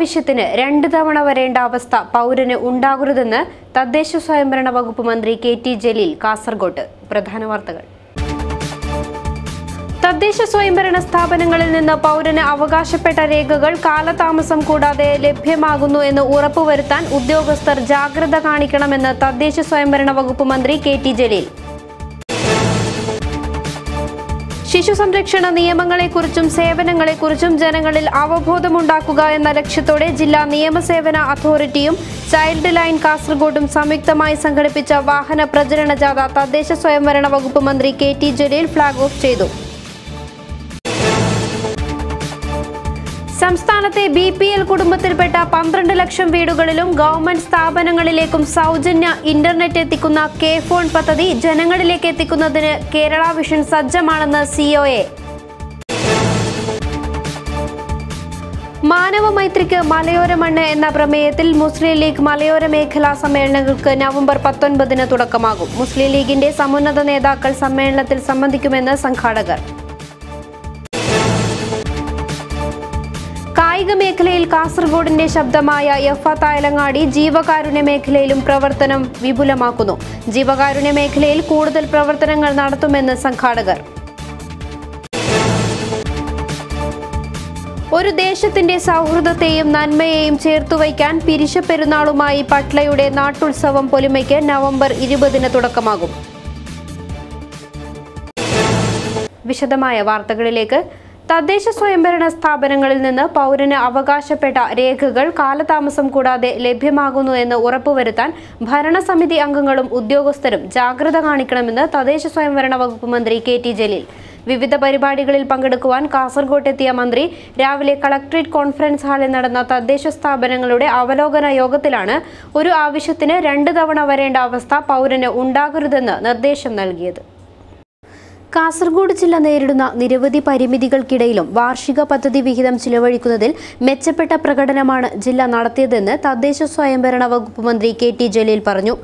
ആവശ്യത്തിന് രണ്ട് തവണ വരേണ്ട അവസ്ഥ പൗരന് ഉണ്ടാകരുതെന്ന് തദ്ദേശ സ്വയംഭരണ വകുപ്പ് മന്ത്രി കെ ടി ജലീൽ കാസർഗോട്ട്. പ്രധാന വാർത്തകൾ. തദ്ദേശ സ്വയംഭരണ സ്ഥാപനങ്ങളിൽ നിന്ന് പൗരന് അവകാശപ്പെട്ട രേഖകൾ കാലതാമസം കൂടാതെ ലഭ്യമാകുന്നു എന്ന് ഉറപ്പുവരുത്താൻ ഉദ്യോഗസ്ഥർ ജാഗ്രത കാണിക്കണമെന്ന് തദ്ദേശ സ്വയംഭരണ വകുപ്പ് മന്ത്രി കെ ടി ജലീൽ. ശിശു സംരക്ഷണ നിയമങ്ങളെക്കുറിച്ചും സേവനങ്ങളെക്കുറിച്ചും ജനങ്ങളിൽ അവബോധമുണ്ടാക്കുക എന്ന ലക്ഷ്യത്തോടെ ജില്ലാ നിയമസേവന അതോറിറ്റിയും ചൈൽഡ് ലൈൻ കാസർഗോഡും സംയുക്തമായി സംഘടിപ്പിച്ച വാഹന പ്രചരണ ജാഥ തദ്ദേശ സ്വയംഭരണ വകുപ്പ് മന്ത്രി K T Jaleel flag off ചെയ്തു. സംസ്ഥാനത്തെ ബി പി എൽ കുടുംബത്തിൽപ്പെട്ട പന്ത്രണ്ട് ലക്ഷം വീടുകളിലും ഗവൺമെന്റ് സ്ഥാപനങ്ങളിലേക്കും സൗജന്യ ഇന്റർനെറ്റ് എത്തിക്കുന്ന കെ ഫോൺ പദ്ധതി ജനങ്ങളിലേക്ക് എത്തിക്കുന്നതിന് കേരള വിഷൻ സജ്ജമാണെന്ന് സിഒഎ മാനവ മൈത്രിക്ക് മലയോര മണ്ണ് എന്ന പ്രമേയത്തിൽ മുസ്ലിം ലീഗ് മലയോര മേഖലാ സമ്മേളനങ്ങൾക്ക് നവംബർ പത്തൊൻപതിന് തുടക്കമാകും. മുസ്ലിം ലീഗിന്റെ സമുന്നത നേതാക്കൾ സമ്മേളനത്തിൽ സംബന്ധിക്കുമെന്ന് സംഘാടകർ. കായിക മേഖലയിൽ കാസർഗോഡിന്റെ ശബ്ദമായ എഫ തായലങ്ങാടി ജീവകാരുണ്യ മേഖലയിലും പ്രവർത്തനം വിപുലമാക്കുന്നു. ജീവകാരുണ്യ മേഖലയിൽ കൂടുതൽ പ്രവർത്തനങ്ങൾ നടത്തുമെന്ന് സംഘാടകർ. ഒരു ദേശത്തിന്റെ സൗഹൃദത്തെയും നന്മയെയും ചേർത്തുവയ്ക്കാൻ പിരിശ പെരുന്നാളുമായി പട്ലയുടെ നാട്ടുത്സവം പൊലിമയ്ക്ക് നവംബർ ഇരുപതിന് തുടക്കമാകും. വിശദമായ വാർത്തകളിലേക്ക് തദ്ദേശ സ്വയംഭരണ സ്ഥാപനങ്ങളിൽ നിന്ന് പൗരന് അവകാശപ്പെട്ട രേഖകൾ കാലതാമസം കൂടാതെ ലഭ്യമാകുന്നു എന്ന് ഉറപ്പുവരുത്താൻ ഭരണസമിതി അംഗങ്ങളും ഉദ്യോഗസ്ഥരും ജാഗ്രത കാണിക്കണമെന്ന് തദ്ദേശ സ്വയംഭരണ വകുപ്പ് മന്ത്രി കെ ടി ജലീൽ. വിവിധ പരിപാടികളിൽ പങ്കെടുക്കുവാൻ കാസർഗോട്ടെത്തിയ മന്ത്രി രാവിലെ കളക്ട്രേറ്റ് കോൺഫറൻസ് ഹാളിൽ നടന്ന തദ്ദേശ സ്ഥാപനങ്ങളുടെ അവലോകന യോഗത്തിലാണ് ഒരു ആവശ്യത്തിന് രണ്ട് തവണ വരേണ്ട അവസ്ഥ പൗരന് ഉണ്ടാകരുതെന്ന് നിർദ്ദേശം നൽകിയത്. കാസർഗോഡ് ജില്ല നേരിടുന്ന നിരവധി പരിമിതികൾക്കിടയിലും വാർഷിക പദ്ധതി വിഹിതം ചിലവഴിക്കുന്നതിൽ മെച്ചപ്പെട്ട പ്രകടനമാണ് ജില്ല നടത്തിയതെന്ന് തദ്ദേശ സ്വയംഭരണ വകുപ്പ് മന്ത്രി കെ ടി ജലീൽ പറഞ്ഞു.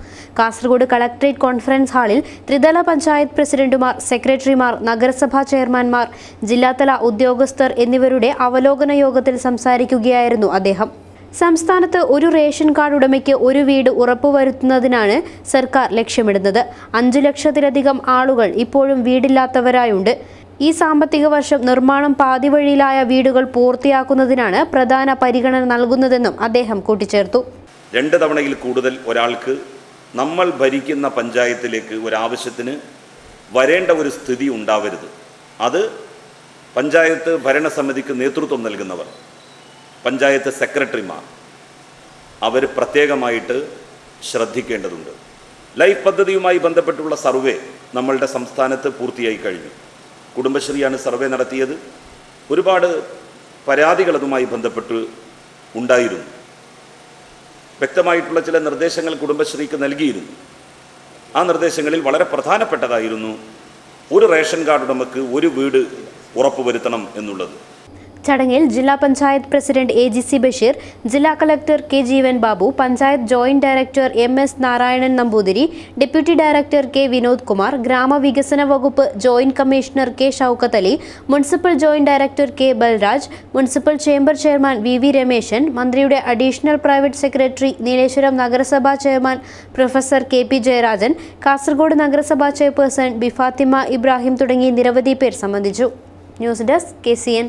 കാസർഗോഡ് കളക്ട്രേറ്റ് കോൺഫറൻസ് ഹാളിൽ ത്രിതല പഞ്ചായത്ത് പ്രസിഡന്റുമാർ സെക്രട്ടറിമാർ നഗരസഭാ ചെയർമാൻമാർ ജില്ലാതല ഉദ്യോഗസ്ഥർ എന്നിവരുടെ അവലോകന യോഗത്തിൽ സംസാരിക്കുകയായിരുന്നു അദ്ദേഹം. സംസ്ഥാനത്ത് ഒരു റേഷൻ കാർഡ് ഉടമയ്ക്ക് ഒരു വീട് ഉറപ്പുവരുത്തുന്നതിനാണ് സർക്കാർ ലക്ഷ്യമിടുന്നത്. അഞ്ചു ലക്ഷത്തിലധികം ആളുകൾ ഇപ്പോഴും വീടില്ലാത്തവരായുണ്ട്. ഈ സാമ്പത്തിക വർഷം നിർമ്മാണം പാതിവഴിയിലായ വീടുകൾ പൂർത്തിയാക്കുന്നതിനാണ് പ്രധാന പരിഗണന നൽകുന്നതെന്നും അദ്ദേഹം കൂട്ടിച്ചേർത്തു. രണ്ട് തവണയിൽ കൂടുതൽ ഒരാൾക്ക് നമ്മൾ ഭരിക്കുന്ന പഞ്ചായത്തിലേക്ക് ഒരാവശ്യത്തിന് വരേണ്ട ഒരു സ്ഥിതി ഉണ്ടാവരുത്. അത് പഞ്ചായത്ത് ഭരണസമിതിക്ക് നേതൃത്വം നൽകുന്നവർ പഞ്ചായത്ത് സെക്രട്ടറിമാർ അവർ പ്രത്യേകമായിട്ട് ശ്രദ്ധിക്കേണ്ടതുണ്ട്. ലൈഫ് പദ്ധതിയുമായി ബന്ധപ്പെട്ടുള്ള സർവേ നമ്മളുടെ സംസ്ഥാനത്ത് പൂർത്തിയായി കഴിഞ്ഞു. കുടുംബശ്രീയാണ് സർവേ നടത്തിയത്. ഒരുപാട് പരാതികൾ അതുമായി ബന്ധപ്പെട്ട് ഉണ്ടായിരുന്നു. വ്യക്തമായിട്ടുള്ള ചില നിർദ്ദേശങ്ങൾ കുടുംബശ്രീക്ക് നൽകിയിരുന്നു. ആ നിർദ്ദേശങ്ങളിൽ വളരെ പ്രധാനപ്പെട്ടതായിരുന്നു ഒരു റേഷൻ കാർഡ് ഉടമക്ക് ഒരു വീട് ഉറപ്പുവരുത്തണം എന്നുള്ളത്. ചടങ്ങിൽ ജില്ലാ panchayat president A G C Basheer ജില്ലാ collector K Jeevan Babu panchayat joint director M S Narayanan Namboothiri deputy director K Vinod Kumar ഗ്രാമവികസന വകുപ്പ് joint commissioner K Shoukath Ali municipal joint director K Balraj municipal chamber chairman V V Rameshan മന്ത്രിയുടെ additional private secretary Nileshwaram നഗരസഭാ chairman professor K P Jayarajan Kasaragod നഗരസഭാ chairperson Bifathima Ibrahim തുടങ്ങി നിരവധി പേർ സംബന്ധിച്ചു. News desk K C N.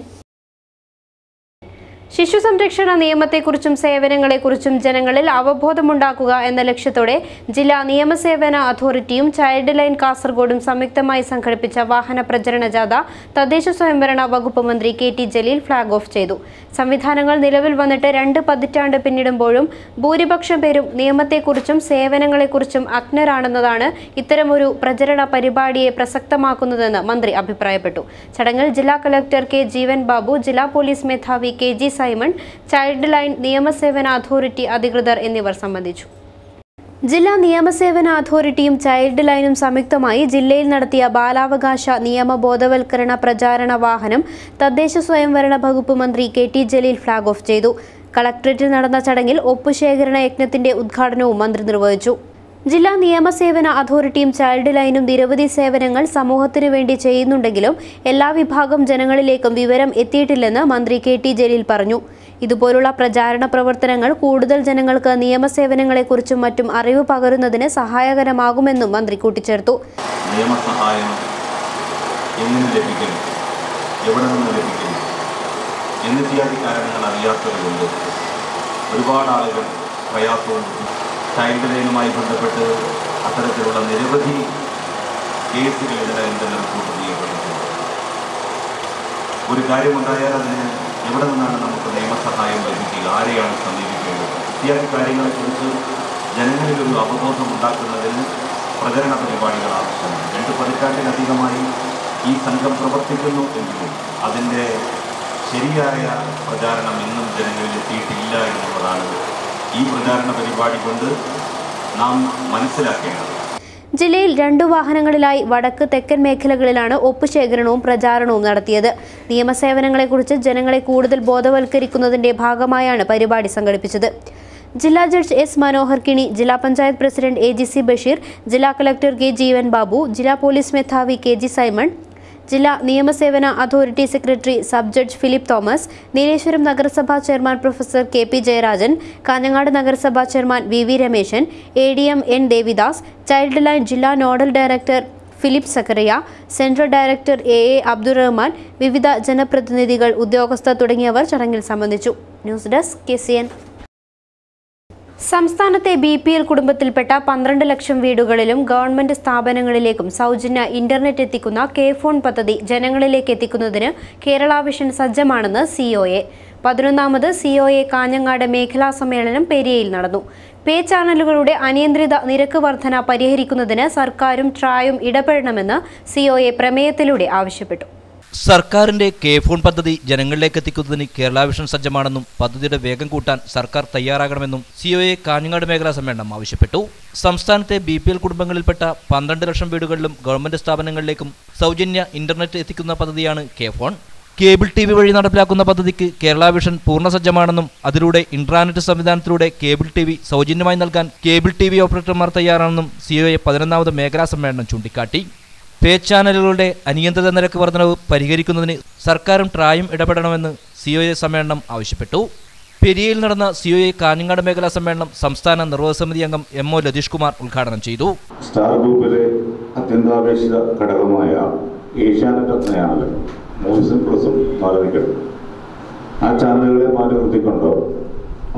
ശിശു സംരക്ഷണ നിയമത്തെക്കുറിച്ചും സേവനങ്ങളെക്കുറിച്ചും ജനങ്ങളിൽ അവബോധമുണ്ടാക്കുക എന്ന ലക്ഷ്യത്തോടെ ജില്ലാ നിയമസേവന അതോറിറ്റിയും ചൈൽഡ് ലൈൻ കാസർഗോഡും സംയുക്തമായി സംഘടിപ്പിച്ച വാഹന പ്രചരണ ജാഥ തദ്ദേശ സ്വയംഭരണ വകുപ്പ് മന്ത്രി K T Jaleel flag off ചെയ്തു. സംവിധാനങ്ങൾ നിലവിൽ വന്നിട്ട് രണ്ട് പതിറ്റാണ്ട് പിന്നിടുമ്പോഴും ഭൂരിപക്ഷം പേരും നിയമത്തെക്കുറിച്ചും സേവനങ്ങളെക്കുറിച്ചും അജ്ഞരാണെന്നതാണ് ഇത്തരമൊരു പ്രചരണ പരിപാടിയെ പ്രസക്തമാക്കുന്നതെന്ന് മന്ത്രി അഭിപ്രായപ്പെട്ടു. ചടങ്ങിൽ ജില്ലാ കലക്ടർ കെ ജീവൻ ബാബു ജില്ലാ പോലീസ് മേധാവി K G Simon child line നിയമസേവന authority അധികൃതർ എന്നിവർ സംബന്ധിച്ചു. ജില്ലാ നിയമസേവന അതോറിറ്റിയും ചൈൽഡ് ലൈനും സംയുക്തമായി ജില്ലയിൽ നടത്തിയ ബാലാവകാശ നിയമ ബോധവൽക്കരണ പ്രചാരണ വാഹനം തദ്ദേശ സ്വയംഭരണ വകുപ്പ് മന്ത്രി K T Jaleel flag off ചെയ്തു. കളക്ടറേറ്റിൽ നടന്ന ചടങ്ങിൽ ഒപ്പുശേഖരണ യജ്ഞത്തിന്റെ ഉദ്ഘാടനവും മന്ത്രി നിർവഹിച്ചു. ജില്ലാ നിയമസേവന അതോറിറ്റിയും ചൈൽഡ് ലൈനും നിരവധി സേവനങ്ങൾ സമൂഹത്തിനു വേണ്ടി ചെയ്യുന്നുണ്ടെങ്കിലും എല്ലാ വിഭാഗം ജനങ്ങളിലേക്കും വിവരം എത്തിയിട്ടില്ലെന്ന് മന്ത്രി കെ ടി ജലീൽ പറഞ്ഞു. ഇതുപോലുള്ള പ്രചാരണ പ്രവർത്തനങ്ങൾ കൂടുതൽ ജനങ്ങൾക്ക് നിയമസേവനങ്ങളെക്കുറിച്ചും മറ്റും അറിവ് പകരുന്നതിന് സഹായകരമാകുമെന്നും മന്ത്രി കൂട്ടിച്ചേർത്തു. നിയമസഹായം കാരണങ്ങൾ ഒരുപാട് ആളുകൾ പ്രയാസവും ചൈൽഡ് ലൈനുമായി ബന്ധപ്പെട്ട് അത്തരത്തിലുള്ള നിരവധി കേസുകൾ ഇതിനകം തന്നെ റിപ്പോർട്ട് ചെയ്യപ്പെട്ടിട്ടുണ്ട്. ഒരു കാര്യമുണ്ടായാൽ അതിന് എവിടെ നിന്നാണ് നമുക്ക് നിയമസഹായം ലഭിക്കുക? ആരെയാണ് സമീപിക്കേണ്ടത്? ഇത്യാദി കാര്യങ്ങളെക്കുറിച്ച് ജനങ്ങളിൽ ഒരു അവബോധം ഉണ്ടാക്കുന്നതിന് പ്രചരണ പരിപാടികൾ ആവശ്യമാണ്. രണ്ട് പതിറ്റാണ്ടിലധികമായി ഈ സംഘം പ്രവർത്തിക്കുന്നു എങ്കിലും അതിന്റെ ശരിയായ പ്രചാരണം ഇന്നും ജനങ്ങളിൽ എത്തിയിട്ടില്ല എന്നുള്ളതാണ് ഈ പ്രചാരണ പരിപാടി കൊണ്ട് നാം മനസ്സിലാക്കേണ്ടത്. ജില്ലയിൽ രണ്ടു വാഹനങ്ങളിലായി വടക്ക് തെക്കൻ മേഖലകളിലാണ് ഒപ്പ് ശേഖരണവും പ്രചാരണവും നടത്തിയത്. നിയമസേവനങ്ങളെക്കുറിച്ച് ജനങ്ങളെ കൂടുതൽ ബോധവൽക്കരിക്കുന്നതിന്റെ ഭാഗമായാണ് പരിപാടി സംഘടിപ്പിച്ചത്. ജില്ലാ ജഡ്ജ് എസ് മനോഹർ കിണി ജില്ലാ panchayat president A G C Basheer ജില്ലാ കളക്ടർ കെ ജീവൻ ബാബു ജില്ലാ പോലീസ് മേധാവി കെ ജി സൈമൺ ജില്ലാ നിയമസേവന authority secretary sub judge Philip Thomas Nileshwaram നഗരസഭാ chairman professor K P Jayarajan Kanhangad നഗരസഭാ chairman V V Rameshan A D M N Devidas child line ജില്ലാ nodal director Philip Zachariah central director A A Abdurahman വിവിധ ജനപ്രതിനിധികൾ ഉദ്യോഗസ്ഥർ തുടങ്ങിയവർ ചടങ്ങിൽ സംബന്ധിച്ചു. News desk K C N. സംസ്ഥാനത്തെ B P L കുടുംബത്തിൽപ്പെട്ട പന്ത്രണ്ട് ലക്ഷം വീടുകളിലും ഗവൺമെന്റ് സ്ഥാപനങ്ങളിലേക്കും സൗജന്യ ഇന്റർനെറ്റ് എത്തിക്കുന്ന കെ ഫോൺ പദ്ധതി ജനങ്ങളിലേക്ക് എത്തിക്കുന്നതിന് കേരള വിഷൻ സജ്ജമാണെന്ന് സി ഒ എ. പതിനൊന്നാമത് സി ഒ എ കാഞ്ഞങ്ങാട് മേഖലാ സമ്മേളനം പെരിയയിൽ നടന്നു. പേ ചാനലുകളുടെ അനിയന്ത്രിത നിരക്ക് വർധന പരിഹരിക്കുന്നതിന് സർക്കാരും ട്രായും ഇടപെടണമെന്ന് സി ഒ എ പ്രമേയത്തിലൂടെ ആവശ്യപ്പെട്ടു. സർക്കാരിന്റെ കെ ഫോൺ പദ്ധതി ജനങ്ങളിലേക്ക് എത്തിക്കുന്നതിന് കേരള വിഷൻ സജ്ജമാണെന്നും പദ്ധതിയുടെ വേഗം കൂട്ടാൻ സർക്കാർ തയ്യാറാകണമെന്നും സിഒഎ കാഞ്ഞങ്ങാട് മേഖലാ സമ്മേളനം ആവശ്യപ്പെട്ടു. സംസ്ഥാനത്തെ ബി പി എൽ കുടുംബങ്ങളിൽപ്പെട്ട പന്ത്രണ്ട് ലക്ഷം വീടുകളിലും ഗവൺമെന്റ് സ്ഥാപനങ്ങളിലേക്കും സൗജന്യ ഇന്റർനെറ്റ് എത്തിക്കുന്ന പദ്ധതിയാണ് K phone. Cable T V വഴി നടപ്പിലാക്കുന്ന പദ്ധതിക്ക് കേരള വിഷൻ പൂർണ സജ്ജമാണെന്നും അതിലൂടെ ഇന്റർനെറ്റ് സംവിധാനത്തിലൂടെ കേബിൾ ടി വി സൗജന്യമായി നൽകാൻ കേബിൾ ടി വി ഓപ്പറേറ്റർമാർ തയ്യാറാണെന്നും സിഒഎ പതിനൊന്നാമത് മേഖലാ സമ്മേളനം ചൂണ്ടിക്കാട്ടി. പേ ചാനലുകളുടെ അനിയന്ത്രിത നിരക്ക് വർധനവ് പരിഹരിക്കുന്നതിന് സർക്കാരും ട്രായും ഇടപെടണമെന്ന് സിഒഎ സമ്മേളനം ആവശ്യപ്പെട്ടു. പെരിയയിൽ നടന്ന സി ഒ എ കാഞ്ഞങ്ങാട് മേഖലാ സമ്മേളനം സംസ്ഥാന നിർവാഹക സമിതി അംഗം എം ഒ ലതീഷ് കുമാർ ഉദ്ഘാടനം ചെയ്തു. സ്റ്റാർ ഗ്രൂപ്പിലെ അത്യന്താപേക്ഷിത ഘടകമായ ഏഷ്യാനെറ്റ് ചാനൽ മൂവീസും ആ ചാനലുകളെ മാറ്റി നിർത്തിക്കൊണ്ട്?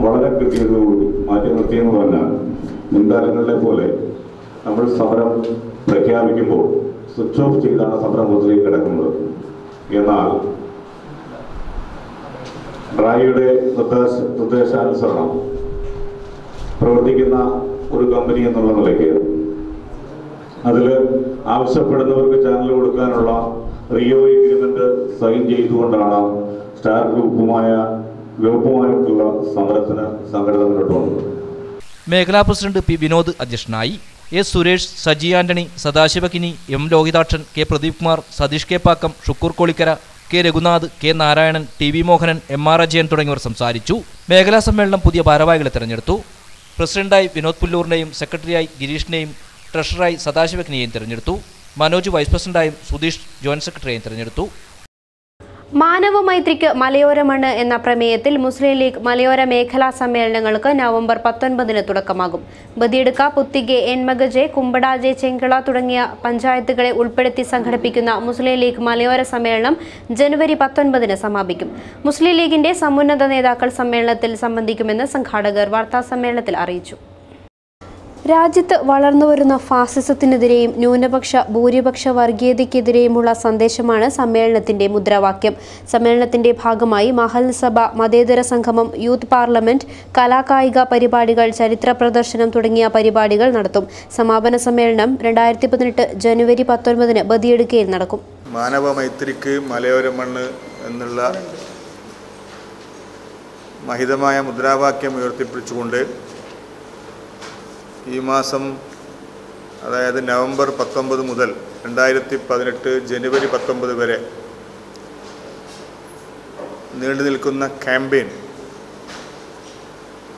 വളരെ കൃത്യതയോടുകൂടി മാറ്റി നിർത്തിയെന്ന് പറഞ്ഞാൽ മുൻകാലങ്ങളിലെ പോലെ നമ്മൾ സമരം പ്രഖ്യാപിക്കുമ്പോൾ സ്വിച്ച് ഓഫ് ചെയ്താണ് സമരം മുതലേക്ക് കിടക്കുന്നത്. എന്നാൽ ഡ്രായിയുടെ നിർദ്ദേശ നിർദ്ദേശാനുസരണം പ്രവർത്തിക്കുന്ന ഒരു കമ്പനി എന്നുള്ള നിലയ്ക്ക് അതിൽ ആവശ്യപ്പെടുന്നവർക്ക് ചാനൽ കൊടുക്കാനുള്ള റിയോ എഗ്രിമെന്റ് സൈൻ ചെയ്തുകൊണ്ടാണ് സ്റ്റാർ ഗ്രൂപ്പുമായ ഗ്രൂപ്പുമായിട്ടുള്ള സമരത്തിന് സംഘടന മേഖലാ പ്രസിഡന്റ് പി വിനോദ് അധ്യക്ഷനായി S Suresh Saji Antony Sadashivakini M Lohithakshan K Pradeep Kumar Satheesh K Pakkam Shukoor Kolikkara K Raghunath K Narayanan T V Mohanan M R Ajayan തുടങ്ങിയവർ സംസാരിച്ചു. മേഖലാ സമ്മേളനം പുതിയ ഭാരവാഹികളെ തെരഞ്ഞെടുത്തു. പ്രസിഡന്റായി വിനോദ് പുല്ലൂറിനെയും സെക്രട്ടറിയായി ഗിരീഷിനെയും ട്രഷററായി സദാശിവകിനെയും തെരഞ്ഞെടുത്തു. മനോജ് വൈസ് പ്രസിഡന്റായും സുധീഷ് ജോയിന്റ് സെക്രട്ടറിയെയും തെരഞ്ഞെടുത്തു. മാനവ മൈത്രിക്ക് മലയോരമണ് എന്ന പ്രമേയത്തിൽ മുസ്ലിം ലീഗ് മലയോര മേഖലാ സമ്മേളനങ്ങൾക്ക് നവംബർ പത്തൊൻപതിന് തുടക്കമാകും. ബദിയെടുക്ക പുത്തിഗെ എൻമഗജെ കുമ്പടാജെ ചെങ്കള തുടങ്ങിയ പഞ്ചായത്തുകളെ ഉൾപ്പെടുത്തി സംഘടിപ്പിക്കുന്ന മുസ്ലിം ലീഗ് മലയോര സമ്മേളനം ജനുവരി പത്തൊൻപതിന് സമാപിക്കും. മുസ്ലിം ലീഗിന്റെ സമുന്നത നേതാക്കൾ സമ്മേളനത്തിൽ സംബന്ധിക്കുമെന്ന് സംഘാടകർ വാർത്താ സമ്മേളനത്തിൽ അറിയിച്ചു. രാജ്യത്ത് വളർന്നുവരുന്ന ഫാസിസത്തിനെതിരെയും ന്യൂനപക്ഷ ഭൂരിപക്ഷ വർഗീയതയ്ക്കെതിരെയുമുള്ള സന്ദേശമാണ് സമ്മേളനത്തിന്റെ മുദ്രാവാക്യം. സമ്മേളനത്തിന്റെ ഭാഗമായി മഹൽ സഭ മതേതര സംഗമം യൂത്ത് പാർലമെന്റ് കലാകായിക പരിപാടികൾ ചരിത്ര പ്രദർശനം തുടങ്ങിയ പരിപാടികൾ നടത്തും. സമാപന സമ്മേളനം രണ്ടായിരത്തി പതിനെട്ട് ജനുവരി പത്തൊൻപതിന് ബദിയെടുക്കയിൽ നടക്കും. മാനവ മൈത്രിക്ക് മലയോര മണ്ണ് എന്നുള്ള മഹിതമായ മുദ്രാവാക്യം ഉയർത്തിപ്പിടിച്ചുകൊണ്ട് ഈ മാസം അതായത് നവംബർ പത്തൊമ്പത് മുതൽ രണ്ടായിരത്തി പതിനെട്ട് ജനുവരി പത്തൊമ്പത് വരെ നീണ്ടു നിൽക്കുന്ന ക്യാമ്പയിൻ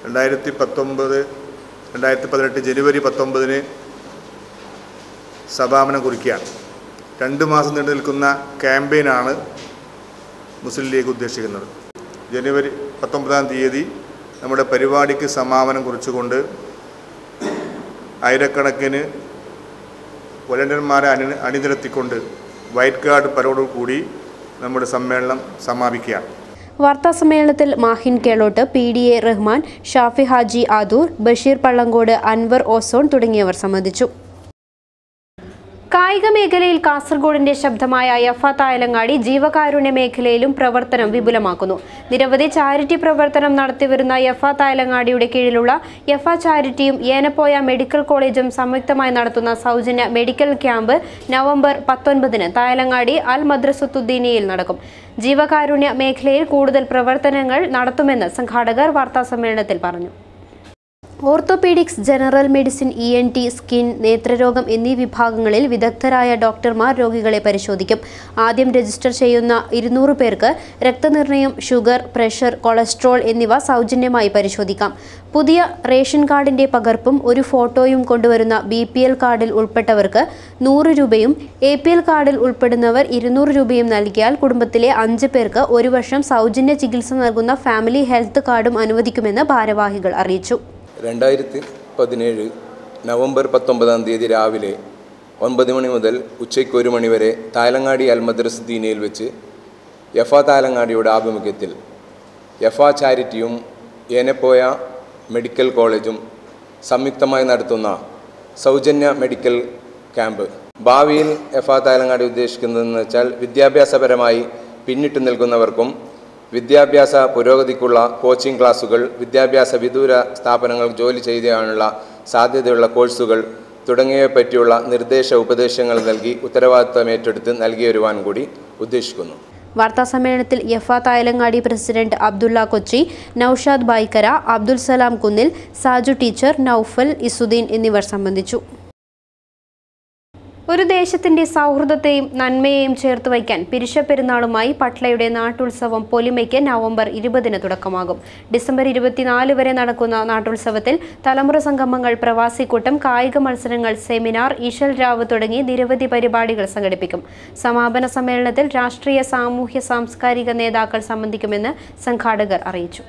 രണ്ടായിരത്തി പത്തൊമ്പത് രണ്ടായിരത്തി പതിനെട്ട് ജനുവരി പത്തൊമ്പതിന് സമാപനം കുറിക്കുകയാണ്. രണ്ട് മാസം നീണ്ടു നിൽക്കുന്ന ക്യാമ്പയിനാണ് മുസ്ലിം ലീഗ് ഉദ്ദേശിക്കുന്നത്. ജനുവരി പത്തൊമ്പതാം തീയതി നമ്മുടെ പരിപാടിക്ക് സമാപനം കുറിച്ചുകൊണ്ട് ആയിരക്കണക്കിന് വോളണ്ടിയർമാരെ അണി അണിനിരത്തിക്കൊണ്ട് വൈറ്റ് കാർഡ് പരോടുകൂടി നമ്മുടെ സമ്മേളനം സമാപിക്കുകയാണ്. വാർത്താ സമ്മേളനത്തിൽ Mahin Kelot P D A Rahman Shafi Haji Adoor Basheer Pallankode Anwar Ozone തുടങ്ങിയവർ സംബന്ധിച്ചു. കായിക മേഖലയിൽ കാസർഗോഡിന്റെ ശബ്ദമായ യഫ തായലങ്ങാടി ജീവകാരുണ്യ മേഖലയിലും പ്രവർത്തനം വിപുലമാക്കുന്നു. നിരവധി ചാരിറ്റി പ്രവർത്തനം നടത്തിവരുന്ന യഫ തായലങ്ങാടിയുടെ കീഴിലുള്ള യഫ ചാരിറ്റിയും ഏനപ്പോയ മെഡിക്കൽ കോളേജും സംയുക്തമായി നടത്തുന്ന സൗജന്യ മെഡിക്കൽ ക്യാമ്പ് നവംബർ പത്തൊൻപതിന് തായലങ്ങാടി അൽ മദ്രസത്തുദ്ദീനിയിൽ നടക്കും. ജീവകാരുണ്യ മേഖലയിൽ കൂടുതൽ പ്രവർത്തനങ്ങൾ നടത്തുമെന്ന് സംഘാടകർ വാർത്താസമ്മേളനത്തിൽ പറഞ്ഞു. Orthopaedics general medicine E N T skin നേത്രരോഗം എന്നീ വിഭാഗങ്ങളിൽ വിദഗ്ധരായ ഡോക്ടർമാർ രോഗികളെ പരിശോധിക്കും. ആദ്യം രജിസ്റ്റർ ചെയ്യുന്ന ഇരുന്നൂറ് പേർക്ക് രക്തനിർണയം ഷുഗർ പ്രഷർ കൊളസ്ട്രോൾ എന്നിവ സൗജന്യമായി പരിശോധിക്കാം. പുതിയ റേഷൻ കാർഡിന്റെ പകർപ്പും ഒരു ഫോട്ടോയും കൊണ്ടുവരുന്ന ബി പി എൽ കാർഡിൽ ഉൾപ്പെട്ടവർക്ക് നൂറ് രൂപയും എ പി എൽ കാർഡിൽ ഉൾപ്പെടുന്നവർ ഇരുന്നൂറ് രൂപയും നൽകിയാൽ കുടുംബത്തിലെ അഞ്ച് പേർക്ക് ഒരു വർഷം സൗജന്യ ചികിത്സ നൽകുന്ന ഫാമിലി ഹെൽത്ത് കാർഡും അനുവദിക്കുമെന്ന് ഭാരവാഹികൾ അറിയിച്ചു. രണ്ടായിരത്തി പതിനേഴ് നവംബർ പത്തൊമ്പതാം തീയതി രാവിലെ ഒൻപത് മണി മുതൽ ഉച്ചയ്ക്ക് ഒരു മണി വരെ തായലങ്ങാടി അൽ മദ്രസ് ദീനയിൽ വെച്ച് യഫ തായലങ്ങാടിയുടെ ആഭിമുഖ്യത്തിൽ യഫ ചാരിറ്റിയും ഏനപ്പോയ മെഡിക്കൽ കോളേജും സംയുക്തമായി നടത്തുന്ന സൗജന്യ മെഡിക്കൽ ക്യാമ്പ്. ഭാവിയിൽ എഫ തായലങ്ങാടി ഉദ്ദേശിക്കുന്നതെന്ന് വെച്ചാൽ വിദ്യാഭ്യാസപരമായി പിന്നിട്ട് നിൽക്കുന്നവർക്കും വിദ്യാഭ്യാസ പുരോഗതിക്കുള്ള കോച്ചിംഗ് ക്ലാസുകൾ വിദ്യാഭ്യാസ വിദൂര സ്ഥാപനങ്ങൾ ജോലി ചെയ്യാനുള്ള സാധ്യതയുള്ള കോഴ്സുകൾ തുടങ്ങിയവയെ പറ്റിയുള്ള നിർദ്ദേശ ഉപദേശങ്ങൾ നൽകി ഉത്തരവാദിത്വം ഏറ്റെടുത്ത് നൽകി വരുവാൻ കൂടി ഉദ്ദേശിക്കുന്നു. വാർത്താ വാർത്താസമ്മേളനത്തിൽ യഫ തായലങ്ങാടി പ്രസിഡന്റ് അബ്ദുള്ള കൊച്ചി നൌഷാദ് ബായ്ക്കര അബ്ദുൽ സലാം കുന്നിൽ സാജു ടീച്ചർ നൌഫൽ ഇസുദ്ദീൻ എന്നിവർ സംബന്ധിച്ചു. ഒരു ദേശത്തിന്റെ സൗഹൃദത്തെയും നന്മയെയും ചേർത്ത് വയ്ക്കാൻ പിരിശപ്പെരുന്നാളുമായി പട്ലയുടെ നാട്ടുത്സവം പൊലിമയ്ക്ക് നവംബർ ഇരുപതിന് തുടക്കമാകും. ഡിസംബർ ഇരുപത്തിനാല് വരെ നടക്കുന്ന നാട്ടുത്സവത്തിൽ തലമുറ സംഗമങ്ങൾ പ്രവാസിക്കൂട്ടം കായിക മത്സരങ്ങൾ സെമിനാർ ഇഷൽ രാവ് തുടങ്ങി നിരവധി പരിപാടികൾ സംഘടിപ്പിക്കും. സമാപന സമ്മേളനത്തിൽ രാഷ്ട്രീയ സാമൂഹ്യ സാംസ്കാരിക നേതാക്കൾ സംബന്ധിക്കുമെന്ന് സംഘാടകർ അറിയിച്ചു.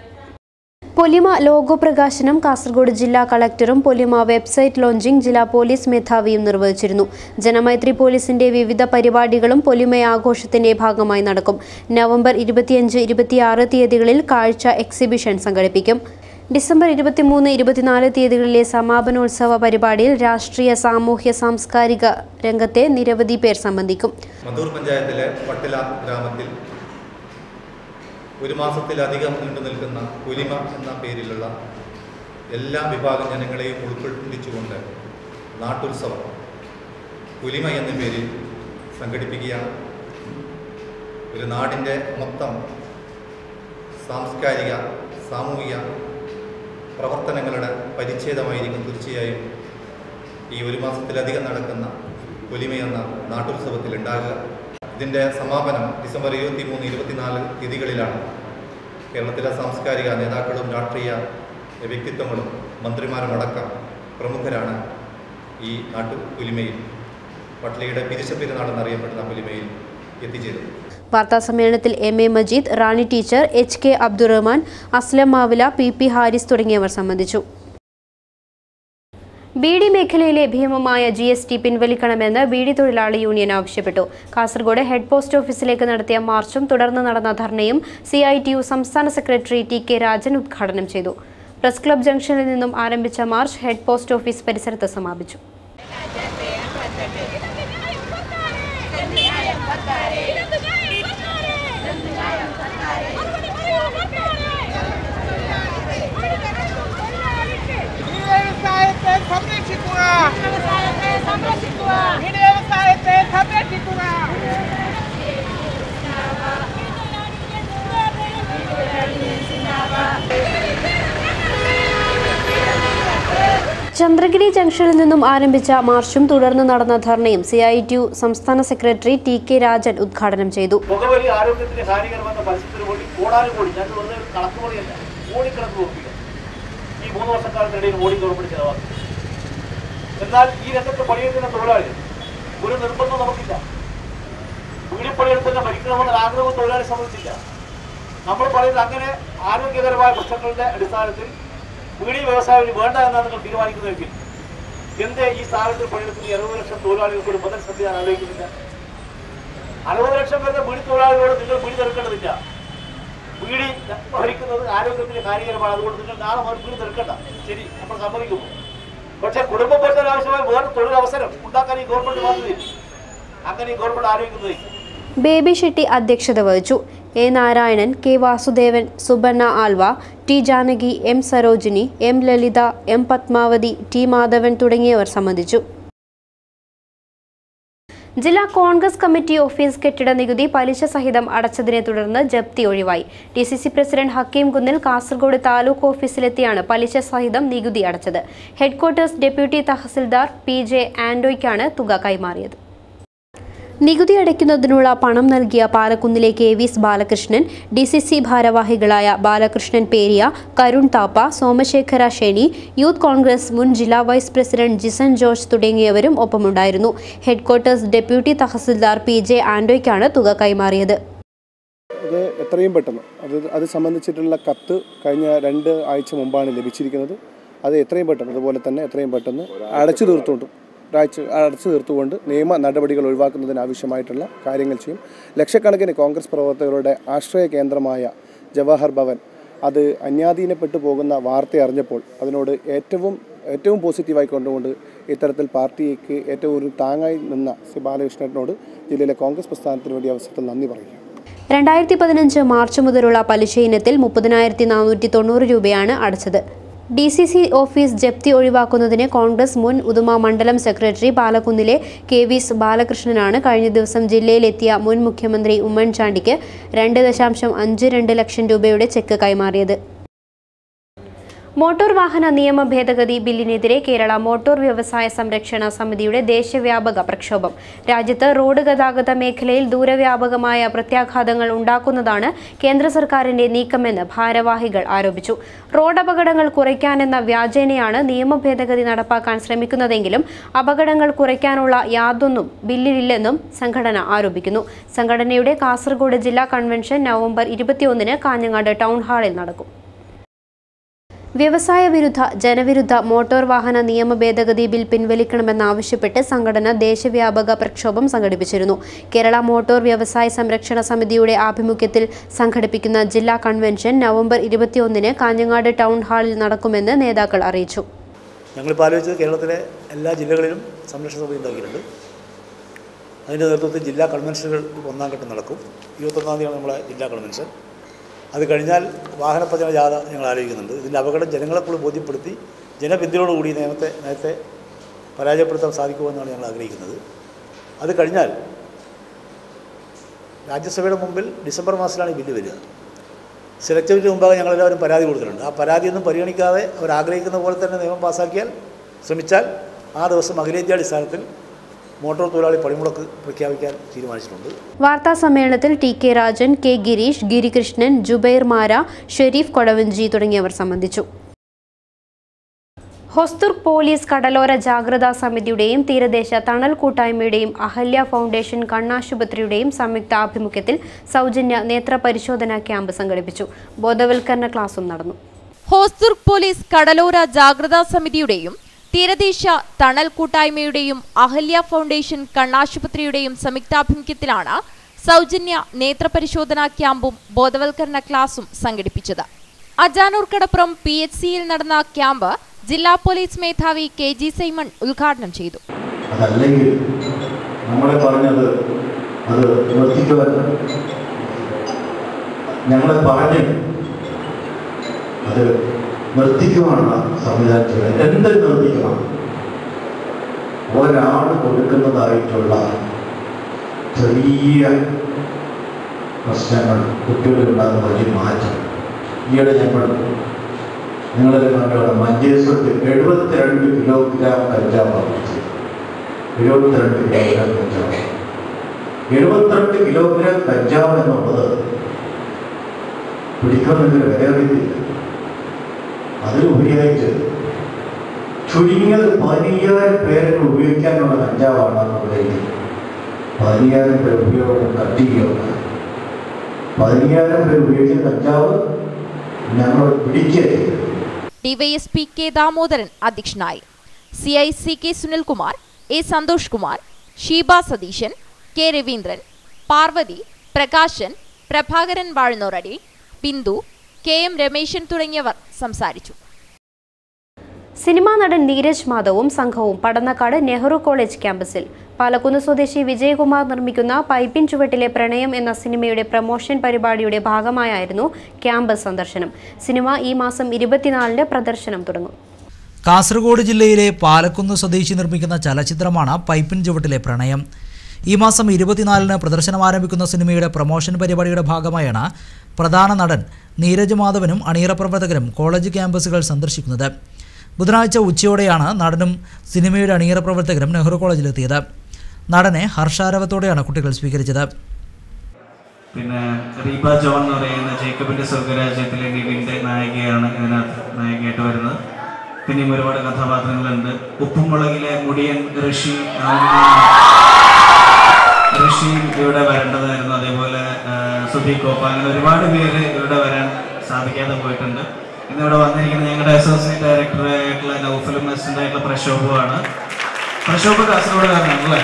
പൊലിമ ലോഗോ പ്രകാശനം കാസർഗോഡ് ജില്ലാ കളക്ടറും പൊലിമ വെബ്സൈറ്റ് ലോഞ്ചിംഗ് ജില്ലാ പോലീസ് മേധാവിയും നിർവഹിച്ചിരുന്നു. ജനമൈത്രി പോലീസിന്റെ വിവിധ പരിപാടികളും പൊലിമ ആഘോഷത്തിന്റെ ഭാഗമായി നടക്കും. നവംബർ ഇരുപത്തിയഞ്ച് ഇരുപത്തിയാറ് തീയതികളിൽ കാഴ്ച എക്സിബിഷൻ സംഘടിപ്പിക്കും. ഡിസംബർ ഇരുപത്തിമൂന്ന് ഇരുപത്തിനാല് തീയതികളിലെ സമാപനോത്സവ പരിപാടിയിൽ രാഷ്ട്രീയ സാമൂഹ്യ സാംസ്കാരിക രംഗത്തെ നിരവധി പേർ സംബന്ധിക്കും. മധൂർ പഞ്ചായത്തിലെ പട്ടില ഗ്രാമത്തിൽ ഒരു മാസത്തിലധികം നീണ്ടു നിൽക്കുന്ന പുലിമ എന്ന പേരിലുള്ള എല്ലാ വിഭാഗം ജനങ്ങളെയും ഉൾപ്പെടുത്തിച്ചുകൊണ്ട് നാട്ടുത്സവം പുലിമ എന്ന പേരിൽ സംഘടിപ്പിക്കുകയാണ്. ഒരു നാടിന്റെ മൊത്തം സാംസ്കാരിക സാമൂഹിക പ്രവർത്തനങ്ങളുടെ പരിച്ഛേദമായിരിക്കും തീർച്ചയായും ഈ ഒരു മാസത്തിലധികം നടക്കുന്ന പുലിമ എന്ന നാട്ടുത്സവത്തിൽ ഉണ്ടാകുക ഇതിന്റെ സമാപനം ഡിസംബർ ഇരുപത്തി മൂന്ന് ഇരുപത്തിനാല് തീയതികളിലാണ് കേരളത്തിലെ സാംസ്കാരിക നേതാക്കളും രാഷ്ട്രീയ വ്യക്തിത്വങ്ങളും മന്ത്രിമാരുമടക്കം പ്രമുഖരാണ് ഈ നാട്ടു പുലിമയിൽ. പട്ലിയുടെ പിരിശപ്പെരുന്നാളെന്നറിയപ്പെടുന്ന പുലിമയിൽ എത്തിച്ചേരുന്നത് വാർത്താ സമ്മേളനത്തിൽ M A Majeed Rani teacher H K Abdurahman Aslam Mavila P P Haris തുടങ്ങിയവർ സംബന്ധിച്ചു. ബീഡി മേഖലയിലെ ഭീമമായ ജി എസ് ടി പിൻവലിക്കണമെന്ന് ബീഡി തൊഴിലാളി യൂണിയൻ ആവശ്യപ്പെട്ടു. കാസർഗോഡ് ഹെഡ് പോസ്റ്റ് ഓഫീസിലേക്ക് നടത്തിയ മാർച്ചും തുടർന്ന് നടന്ന ധർണയും സി ഐ ടി യു സംസ്ഥാന സെക്രട്ടറി ടി കെ രാജൻ ഉദ്ഘാടനം ചെയ്തു. പ്രസ് ക്ലബ് ജംഗ്ഷനിൽ നിന്നും ആരംഭിച്ച മാർച്ച് ഹെഡ് പോസ്റ്റ് ഓഫീസ് പരിസരത്ത് സമാപിച്ചു വ്യവസായത്തെ സംരക്ഷിക്കുക. സംരക്ഷിക്കുക. വ്യവസായത്തെ സംരക്ഷിക്കുക. ചന്ദ്രഗിരി ജംഗ്ഷനിൽ നിന്നും ആരംഭിച്ച മാർച്ചും തുടർന്ന് നടന്ന ധർണയും സി ഐ ടി യു സംസ്ഥാന സെക്രട്ടറി ടി കെ രാജൻ ഉദ്ഘാടനം ചെയ്തു. പുകവലി ആരോഗ്യത്തിന് ഹാനികരമെന്ന ഞാൻ വെറുതെ കണക്ക് പറയല്ല കോടിക്കണക്ക് ഈ മൂന്ന് വർഷക്കാലത്തിനിടയിൽ ചെലവാക്കി. എന്നാൽ ഈ രംഗത്ത് പണിയെടുക്കുന്ന തൊഴിലാളികൾ ഒരു നിർബന്ധം നമുക്കില്ല. കൂലിപ്പണിയെടുത്ത് തന്നെ മരിക്കണമെന്ന ആഗ്രഹവും തൊഴിലാളി സംബന്ധിച്ചില്ല. നമ്മൾ പറയുന്നത് അങ്ങനെ ആരോഗ്യകരമായ പ്രശ്നങ്ങളുടെ അടിസ്ഥാനത്തിൽ വീടി വ്യവസായം വേണ്ട എന്നാണ് നിങ്ങൾ തീരുമാനിക്കുന്നതെങ്കിൽ എന്തേ ഈ സ്ഥാപനത്തിൽ പണിയെടുക്കുന്ന അറുപത് ലക്ഷം തൊഴിലാളികൾക്ക് ഒരു ബദൽ സംവിധാനം ആലോചിക്കുന്നില്ല. അറുപത് ലക്ഷം വരുന്ന വീടി തൊഴിലാളികളോട് നിങ്ങൾ വീടി തീർക്കേണ്ടതില്ല വീടി ഭരിക്കുന്നത് ആരോഗ്യത്തിന് കാര്യകരമാണ് അതുകൊണ്ട് നിങ്ങൾ നാളെ വീട് തിരക്കണ്ട ശരി നമ്മൾ സമ്മതിക്കുന്നു. പക്ഷേ കുടുംബ പരിസരം ആവശ്യമായ വേറെ തൊഴിലവസരം ഉണ്ടാക്കാൻ ഈ ഗവൺമെന്റ് ബാധ്യതയില്ല അങ്ങനെ ഈ ഗവൺമെന്റ് ആലോചിക്കുന്നതില്ല ബേബി ഷെട്ടി അധ്യക്ഷത വഹിച്ചു. A Narayanan K Vasudevan Suberna Alva T Janaki M Sarojini M Lalitha M Padmavathi T Madhavan തുടങ്ങിയവർ സംബന്ധിച്ചു. ജില്ലാ കോൺഗ്രസ് കമ്മിറ്റി ഓഫീസ് കെട്ടിട നികുതി പലിശ സഹിതം അടച്ചതിനെ തുടർന്ന് ജപ്തി ഒഴിവായി. D C C president Hakkim Kunnil Kasaragod taluk ഓഫീസിലെത്തിയാണ് പലിശ സഹിതം നികുതി അടച്ചത്. Headquarters deputy tahsildar P J ആൻഡോയ്ക്കാണ് തുക കൈമാറിയത്. നികുതി അടയ്ക്കുന്നതിനുള്ള പണം നൽകിയ പാലക്കുന്നിലെ K V S Balakrishnan D C C ഭാരവാഹികളായ ബാലകൃഷ്ണൻ പേരിയ കരുൺ താപ്പ സോമശേഖര ഷെനി യൂത്ത് കോൺഗ്രസ് മുൻ ജില്ലാ വൈസ് പ്രസിഡന്റ് ജിസൻ ജോർജ് തുടങ്ങിയവരും ഒപ്പമുണ്ടായിരുന്നു. Headquarters deputy tahsildar P J ആൻഡോയ്ക്കാണ് തുക കൈമാറിയത്. അത് എത്രയും പെട്ടെന്ന് അത് അത് സംബന്ധിച്ചിട്ടുള്ള കത്ത് കഴിഞ്ഞ രണ്ട് ആഴ്ച മുമ്പാണ് ലഭിച്ചിരിക്കുന്നത്. അത് എത്രയും പെട്ടെന്ന് അതുപോലെ തന്നെ എത്രയും പെട്ടെന്ന് അടച്ചു തീർത്തുകൊണ്ടും ഒരാഴ്ച അടച്ചു തീർത്തുകൊണ്ട് നിയമ നടപടികൾ ഒഴിവാക്കുന്നതിന് ആവശ്യമായിട്ടുള്ള കാര്യങ്ങൾ ചെയ്യും. ലക്ഷക്കണക്കിന് കോൺഗ്രസ് പ്രവർത്തകരുടെ ആശ്രയ കേന്ദ്രമായ ജവഹർ ഭവൻ അത് അന്യാധീനപ്പെട്ടു പോകുന്ന വാർത്ത അറിഞ്ഞപ്പോൾ അതിനോട് ഏറ്റവും ഏറ്റവും പോസിറ്റീവായി കൊണ്ടുകൊണ്ട് ഇത്തരത്തിൽ പാർട്ടിക്ക് ഏറ്റവും ഒരു താങ്ങായി നിന്ന ശ്രീ ബാലകൃഷ്ണനോട് ജില്ലയിലെ കോൺഗ്രസ് പ്രസ്ഥാനത്തിന് വേണ്ടി അവസരത്തിൽ നന്ദി പറയുക രണ്ടായിരത്തി പതിനഞ്ച് മാർച്ച് മുതലുള്ള പലിശ ഇനത്തിൽ മുപ്പതിനായിരത്തി നാനൂറ്റി തൊണ്ണൂറ് രൂപയാണ് അടച്ചത്. ഡി സി സി ഓഫീസ് ജപ്തി ഒഴിവാക്കുന്നതിന് കോൺഗ്രസ് മുൻ ഉദുമ മണ്ഡലം സെക്രട്ടറി പാലക്കുന്നിലെ കെ വിസ് ബാലകൃഷ്ണനാണ് കഴിഞ്ഞ ദിവസം ജില്ലയിലെത്തിയ മുൻ മുഖ്യമന്ത്രി ഉമ്മൻചാണ്ടിക്ക് രണ്ട് ദശാംശം അഞ്ച് രണ്ട് ലക്ഷം രൂപയുടെ ചെക്ക് കൈമാറിയത്. മോട്ടോർ വാഹന നിയമ ഭേദഗതി ബില്ലിനെതിരെ കേരള മോട്ടോർ വ്യവസായ സംരക്ഷണ സമിതിയുടെ ദേശവ്യാപക പ്രക്ഷോഭം. രാജ്യത്ത് റോഡ് ഗതാഗത മേഖലയിൽ ദൂരവ്യാപകമായ പ്രത്യാഘാതങ്ങൾ ഉണ്ടാക്കുന്നതാണ് കേന്ദ്ര സർക്കാരിന്റെ നീക്കമെന്ന് ഭാരവാഹികൾ ആരോപിച്ചു. റോഡ് അപകടങ്ങൾ കുറയ്ക്കാനെന്ന വ്യാജേനയാണ് നിയമ ഭേദഗതി നടപ്പാക്കാൻ ശ്രമിക്കുന്നതെങ്കിലും അപകടങ്ങൾ കുറയ്ക്കാനുള്ള യാതൊന്നും ബില്ലിലില്ലെന്നും സംഘടന ആരോപിക്കുന്നു. സംഘടനയുടെ കാസർഗോഡ് ജില്ലാ കൺവെൻഷൻ നവംബർ ഇരുപത്തിയൊന്നിന് കാഞ്ഞങ്ങാട് ടൗൺ ഹാളിൽ നടക്കും. വ്യവസായ വിരുദ്ധ ജനവിരുദ്ധ മോട്ടോർ വാഹന നിയമ ഭേദഗതി ബിൽ പിൻവലിക്കണമെന്നാവശ്യപ്പെട്ട് സംഘടന ദേശവ്യാപക പ്രക്ഷോഭം സംഘടിപ്പിച്ചിരുന്നു. കേരള മോട്ടോർ വ്യവസായ സംരക്ഷണ സമിതിയുടെ ആഭിമുഖ്യത്തിൽ സംഘടിപ്പിക്കുന്ന ജില്ലാ കൺവെൻഷൻ നവംബർ ഇരുപത്തിയൊന്നിന് കാഞ്ഞങ്ങാട് ടൗൺ ഹാളിൽ നടക്കുമെന്ന് നേതാക്കൾ അറിയിച്ചു. ഞങ്ങളിപ്പോൾ ആലോചിച്ചത് കേരളത്തിലെ എല്ലാ ജില്ലകളിലും സംരക്ഷണ സമിതി ഉണ്ടാക്കിയിട്ടുണ്ട്. അതിന്റെ നേതൃത്വത്തിൽ ജില്ലാ കൺവെൻഷനുകൾ ഒന്നാം ഘട്ടം നടക്കും. ഇരുപത്തൊന്നാം തീയതിയാണ് നമ്മളെ ജില്ലാ കൺവെൻഷൻ. അത് കഴിഞ്ഞാൽ വാഹനപ്രചരണ ജാഥ ഞങ്ങൾ ആലോചിക്കുന്നുണ്ട്. ഇതിന്റെ അപകടം ജനങ്ങളെപ്പോഴും ബോധ്യപ്പെടുത്തി ജനബിന്ദിയോടുകൂടി നിയമത്തെ നേരത്തെ പരാജയപ്പെടുത്താൻ സാധിക്കുമെന്നാണ് ഞങ്ങൾ ആഗ്രഹിക്കുന്നത്. അത് കഴിഞ്ഞാൽ രാജ്യസഭയുടെ മുമ്പിൽ ഡിസംബർ മാസത്തിലാണ് ഈ ബില്ല് വരിക. സെലക്ടറിന് മുമ്പാകെ ഞങ്ങളെല്ലാവരും പരാതി കൊടുത്തിട്ടുണ്ട്. ആ പരാതിയൊന്നും പരിഗണിക്കാതെ അവർ ആഗ്രഹിക്കുന്ന പോലെ തന്നെ നിയമം പാസ്സാക്കിയാൽ ശ്രമിച്ചാൽ ആ ദിവസം അഖിലേന്ത്യാടിസ്ഥാനത്തിൽ മോട്ടോർ തൊഴിലാളി പണിമുടക്ക് പ്രഖ്യാപിക്കാൻ തീരുമാനിച്ചിട്ടുണ്ട്. വാർത്താ സമ്മേളനത്തിൽ T K Rajan K Girish Girikrishnan Jubair Mara Sherif Kodavanchi തുടങ്ങിയവർ സംബന്ധിച്ചു. ഹൊസ്തുർ പോലീസ് കടലോര ജാഗ്രതാ സമിതിയുടെയും തീരദേശ തണൽ കൂട്ടായ്മയുടെയും അഹല്യ ഫൗണ്ടേഷൻ കണ്ണാശുപത്രിയുടെയും സംയുക്ത ആഭിമുഖ്യത്തിൽ സൗജന്യ നേത്ര പരിശോധനാ ക്യാമ്പ് സംഘടിപ്പിച്ചു. ബോധവൽക്കരണ ക്ലാസും നടന്നു. ഹോസ്ദുർഗ് പോലീസ് കടലോര ജാഗ്രതാ സമിതിയുടെയും തീരദേശ തണൽ കൂട്ടായ്മയുടെയും അഹല്യ ഫൗണ്ടേഷൻ കണ്ണാശുപത്രിയുടെയും സംയുക്താഭിമുഖ്യത്തിലാണ് സൗജന്യ നേത്രപരിശോധനാ ക്യാമ്പും ബോധവൽക്കരണ ക്ലാസും സംഘടിപ്പിച്ചത്. അജാനൂർ കടപ്പുറം പി എച്ച് സിയിൽ നടന്ന ക്യാമ്പ് ജില്ലാ പോലീസ് മേധാവി കെ ജി സൈമൺ ഉദ്ഘാടനം ചെയ്തു. അത് അത് നിർത്തിക്കുവാനുള്ള സംവിധാനത്തിലൂടെ. എന്ത് നിർത്തിക്കണം ഒരാൾ കൊടുക്കുന്നതായിട്ടുള്ള ചെറിയ പ്രശ്നങ്ങൾ കുട്ടികളുണ്ടാകുന്ന വലിയ മാറ്റം. ഈയിടെ ഞങ്ങൾ നിങ്ങളെ കണ്ടുകൊണ്ട് മഞ്ചേശ്വരത്തിൽ എഴുപത്തിരണ്ട് കിലോഗ്രാം കഞ്ചാവ് വർദ്ധിച്ചു. എഴുപത്തിരണ്ട് കിലോഗ്രാം കഞ്ചാവ്. എഴുപത്തിരണ്ട് കിലോഗ്രാം കഞ്ചാവ് എന്നുള്ളത് പിടിക്കുന്നതിന് വേറെ അറിയത്തില്ല അതിലുപരിയായിട്ട് ചുരുങ്ങിയത് പതിനയ്യായിരം പേർക്ക് ഉപയോഗിക്കാനുള്ള കഞ്ചാവാണ് എന്നുണ്ടെങ്കിൽ പതിനയ്യായിരം പേർ ഉപയോഗം കട്ടിക്കുകയാണ് പതിനയ്യായിരം പേര് ഉപയോഗിക്കുന്ന കഞ്ചാവ് ഞങ്ങൾ പിടിക്കുക ഡിവൈഎസ്പി കെ ദാമോദരൻ അധ്യക്ഷനായി. C I C K Sunilkumar A Santhosh Kumar Sheeba Satheesan K Raveendran Parvathi Prakashan Prabhakaran Vazhnnoradi Bindu K M Rameshan തുടങ്ങിയവർ സംസാരിച്ചു. സിനിമാ നടൻ നീരജ് മാധവും സംഘവും പടന്നക്കാട് നെഹ്റു കോളേജ് ക്യാമ്പസിൽ. പാലക്കുന്ന് സ്വദേശി വിജയകുമാർ നിർമ്മിക്കുന്ന പൈപ്പിൻ ചുവട്ടിലെ പ്രണയം എന്ന സിനിമയുടെ പ്രമോഷൻ പരിപാടിയുടെ ഭാഗമായായിരുന്നു ക്യാമ്പസ് സന്ദർശനം. സിനിമ ഈ മാസം ഇരുപത്തിനാലിന് പ്രദർശനം തുടങ്ങും. കാസർഗോഡ് ജില്ലയിലെ പാലക്കുന്ന് സ്വദേശി നിർമ്മിക്കുന്ന ചലച്ചിത്രമാണ് പൈപ്പിൻ ചുവട്ടിലെ പ്രണയം. ഈ മാസം ഇരുപത്തിനാലിന് പ്രദർശനം ആരംഭിക്കുന്ന സിനിമയുടെ പ്രമോഷൻ പരിപാടിയുടെ ഭാഗമായാണ് പ്രധാന നടൻ നീരജ് മാധവനും അണിയറ പ്രവർത്തകരും കോളേജ് ക്യാമ്പസുകൾ സന്ദർശിക്കുന്നത്. ബുധനാഴ്ച ഉച്ചയോടെയാണ് നടനും സിനിമയുടെ അണിയറ പ്രവർത്തകരും നെഹ്റു കോളേജിലെത്തിയത്. നടനെ ഹർഷാരവത്തോടെയാണ് കുട്ടികൾ സ്വീകരിച്ചത്. പിന്നെ റീബ ജോൺ എന്ന് പറയുന്ന ജേക്കബിന്റെ സ്വർഗരാജ്യത്തിലെ നിവിന്റെ നായികയാണ് ഇതിനകത്ത് നായികയായിട്ട് വരുന്നത്. പിന്നെയും ഒരുപാട് കഥാപാത്രങ്ങളുണ്ട്. ഉപ്പുമുളകിലെ മുടിയൻ ഋഷി ആ, ഋഷി ഇവിടെ വരേണ്ടതായിരുന്നു. അതേപോലെ സുധി കോപ്പ അങ്ങനെ ഒരുപാട് പേര് ഇവിടെ വരാൻ സാധിക്കാതെ പോയിട്ടുണ്ട്. ഇന്ന് ഇവിടെ വന്നിരിക്കുന്നത് ഞങ്ങളുടെ അസോസിയേറ്റ് ഡയറക്ടർ ആയിട്ടുള്ള നൗഫലും അസിസ്റ്റന്റ് ആയിട്ടുള്ള പ്രക്ഷോഭമാണ് പ്രക്ഷോഭ കാസർഗോഡുകാരനാണ് അല്ലേ.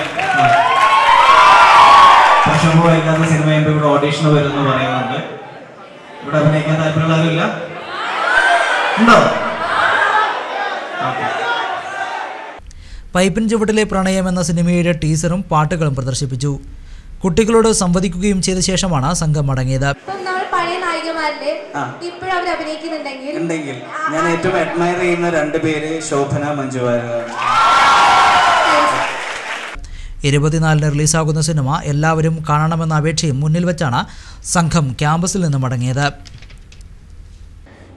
പ്രക്ഷോഭ വൈകാത്ത സിനിമ കഴിയുമ്പോൾ ഇവിടെ ഓഡീഷന് വരുമെന്ന് പറയുന്നുണ്ട്. ഇവിടെ അഭിനയിക്കാൻ താല്പര്യമുള്ള ആരുമില്ല ഉണ്ടോ? പൈപ്പിൻ ചുവട്ടിലെ പ്രണയം എന്ന സിനിമയുടെ ടീസറും പാട്ടുകളും പ്രദർശിപ്പിച്ചു. കുട്ടികളോട് സംവദിക്കുകയും ചെയ്ത ശേഷമാണ് സംഘം മടങ്ങിയത്. ഉണ്ടെങ്കിൽ ഞാൻ ഏറ്റവും അഡ്മയർ ചെയ്യുന്ന രണ്ട് പേര് ശോഭന മഞ്ജു ഇരുപത്തിനാലിന് റിലീസാകുന്ന സിനിമ എല്ലാവരും കാണണമെന്ന അപേക്ഷയും മുന്നിൽ വെച്ചാണ് സംഘം ക്യാമ്പസിൽ നിന്ന് മടങ്ങിയത്.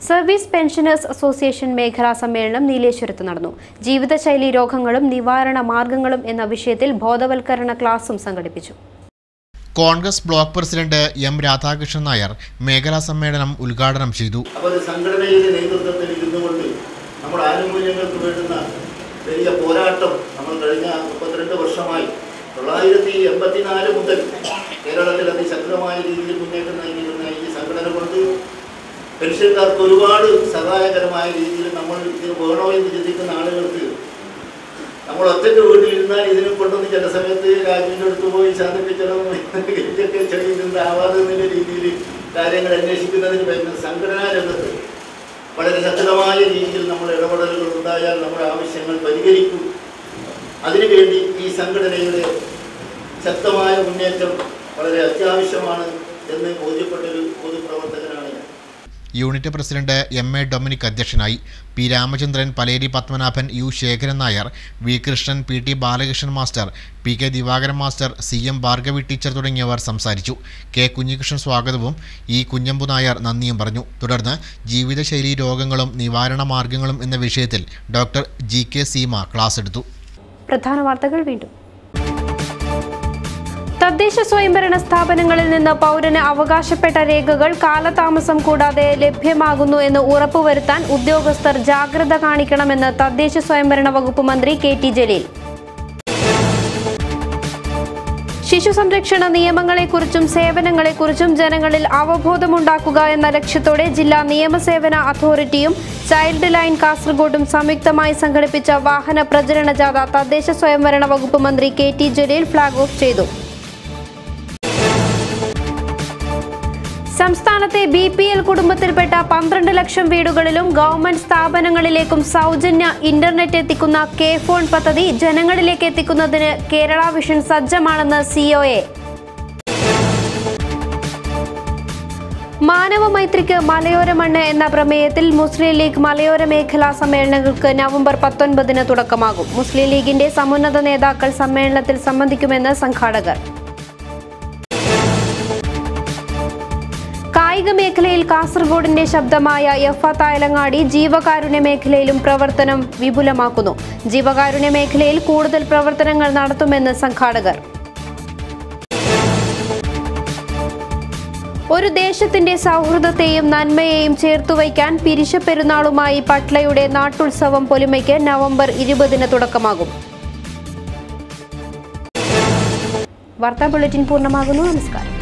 സർവീസ് പെൻഷനേഴ്സ് അസോസിയേഷൻ മേഖലാ സമ്മേളനം നീലേശ്വരത്ത് നടന്നു. ജീവിതശൈലി രോഗങ്ങളും നിവാരണ മാർഗങ്ങളും എന്ന വിഷയത്തിൽ ബോധവൽക്കരണ ക്ലാസും സംഘടിപ്പിച്ചു. Congress block president M Radhakrishnan Nair മേഖലാ സമ്മേളനം ഉദ്ഘാടനം ചെയ്തു. അപ്പോൾ ഒരു സംഘടനയുടെ നേതൃത്വത്തിൽ ഇരുന്നുകൊണ്ട് നമ്മുടെ ആനുകൂല്യങ്ങൾക്ക് വേണ്ടുന്ന വലിയ പോരാട്ടം നമ്മൾ കഴിഞ്ഞ മുപ്പത്തിരണ്ട് വർഷമായി തൊള്ളായിരത്തി എൺപത്തിനാല് മുതൽ കേരളത്തിൽ അതിശക്തമായ രീതിയിൽ മുന്നേറ്റം നൽകിയിരുന്ന ഈ സംഘടന കൊണ്ട് പെൻഷൻകാർക്ക് ഒരുപാട് സഹായകരമായ രീതിയിൽ നമ്മൾ ഇത് വേണോ എന്ന് ചിന്തിക്കുന്ന ആളുകൾക്ക് നമ്മൾ ഒറ്റയ്ക്ക് വീട്ടിലിരുന്നാൽ ഇതിനെ കൊണ്ടുവന്ന് ചില സമയത്ത് രാജുവിന്റെ അടുത്ത് പോയി ശാന്തിപ്പിച്ചതും ഇതൊക്കെ ചെയ്യുന്നുണ്ടാവാതെ എന്നുള്ള രീതിയിൽ കാര്യങ്ങൾ അന്വേഷിക്കുന്നതിന് പറ്റുന്ന സംഘടനാ രംഗത്ത് വളരെ ശക്തമായ രീതിയിൽ നമ്മൾ ഇടപെടലുകൾ ഉണ്ടായാൽ നമ്മുടെ ആവശ്യങ്ങൾ പരിഹരിക്കും. അതിനുവേണ്ടി ഈ സംഘടനയുടെ ശക്തമായ മുന്നേറ്റം വളരെ അത്യാവശ്യമാണ് എന്ന് ബോധ്യപ്പെട്ടൊരു പൊതുപ്രവർത്തകനാണ് unit president M A Dominic അധ്യക്ഷനായി. P Ramachandran Paleri Padmanabhan U Sekharan Nair V Krishnan P T Balakrishnan master P K Divakaran master C M Bhargavi teacher തുടങ്ങിയവർ സംസാരിച്ചു. കെ കുഞ്ഞികൃഷ്ണൻ സ്വാഗതവും ഇ കുഞ്ഞമ്പു നായർ നന്ദിയും പറഞ്ഞു. തുടർന്ന് ജീവിതശൈലി രോഗങ്ങളും നിവാരണ മാർഗങ്ങളും എന്ന വിഷയത്തിൽ doctor G K Seema class എടുത്തു. പ്രധാന വാർത്തകൾ വീണ്ടും. തദ്ദേശ സ്വയംഭരണ സ്ഥാപനങ്ങളിൽ നിന്ന് പൗരന് അവകാശപ്പെട്ട രേഖകൾ കാലതാമസം കൂടാതെ ലഭ്യമാകുന്നു എന്ന് ഉറപ്പുവരുത്താൻ ഉദ്യോഗസ്ഥർ ജാഗ്രത കാണിക്കണമെന്ന് തദ്ദേശ സ്വയംഭരണ വകുപ്പ് മന്ത്രി കെ ടി ജലീൽ. ശിശു സംരക്ഷണ നിയമങ്ങളെക്കുറിച്ചും സേവനങ്ങളെക്കുറിച്ചും ജനങ്ങളിൽ അവബോധമുണ്ടാക്കുക എന്ന ലക്ഷ്യത്തോടെ ജില്ലാ നിയമസേവന അതോറിറ്റിയും ചൈൽഡ് ലൈൻ കാസർഗോഡും സംയുക്തമായി സംഘടിപ്പിച്ച വാഹന പ്രചരണ ജാഥ തദ്ദേശ സ്വയംഭരണ വകുപ്പ് മന്ത്രി K T Jaleel flag off ചെയ്തു. സംസ്ഥാനത്തെ ബി പി എൽ കുടുംബത്തിൽപ്പെട്ട പന്ത്രണ്ട് ലക്ഷം വീടുകളിലും ഗവൺമെന്റ് സ്ഥാപനങ്ങളിലേക്കും സൗജന്യ ഇന്റർനെറ്റ് എത്തിക്കുന്ന കെ ഫോൺ പദ്ധതി ജനങ്ങളിലേക്ക് എത്തിക്കുന്നതിന് കേരള വിഷൻ സജ്ജമാണെന്ന് സിഒഎ മാനവ മൈത്രിക്ക് മലയോര മണ്ണ് എന്ന പ്രമേയത്തിൽ മുസ്ലിം ലീഗ് മലയോര മേഖലാ സമ്മേളനങ്ങൾക്ക് നവംബർ പത്തൊൻപതിന് തുടക്കമാകും. മുസ്ലിം ലീഗിന്റെ സമുന്നത നേതാക്കൾ സമ്മേളനത്തിൽ സംബന്ധിക്കുമെന്ന് സംഘാടകർ. കായിക മേഖലയിൽ കാസർഗോഡിന്റെ ശബ്ദമായ എഫ തായലങ്ങാടി ജീവകാരുണ്യ മേഖലയിലും പ്രവർത്തനം വിപുലമാക്കുന്നു. ജീവകാരുണ്യ മേഖലയിൽ കൂടുതൽ പ്രവർത്തനങ്ങൾ നടത്തുമെന്ന് സംഘാടകർ. ഒരു ദേശത്തിന്റെ സൗഹൃദത്തെയും നന്മയെയും ചേർത്തുവയ്ക്കാൻ പിരിശ പെരുന്നാളുമായി പട്ലയുടെ നാട്ടുത്സവം പൊലിമയ്ക്ക് നവംബർ ഇരുപതിന് തുടക്കമാകും. വാർത്താ ബുള്ളറ്റിൻ പൂർണമാകുന്നു. നമസ്കാരം.